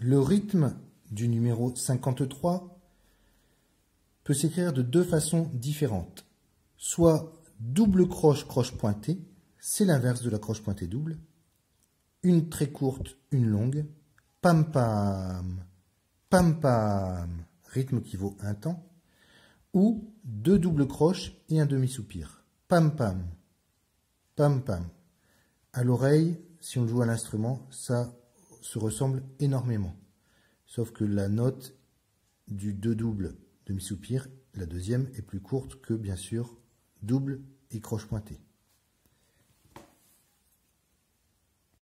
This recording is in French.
Le rythme du numéro 53 peut s'écrire de deux façons différentes. Soit double croche, croche pointée, c'est l'inverse de la croche pointée double. Une très courte, une longue. Pam pam, pam pam, rythme qui vaut un temps. Ou deux doubles croches et un demi-soupir. Pam pam, pam pam. À l'oreille, si on joue à l'instrument, ça se ressemble énormément. Sauf que la note du deux doubles demi-soupir, la deuxième, est plus courte que, bien sûr, double et croche pointée.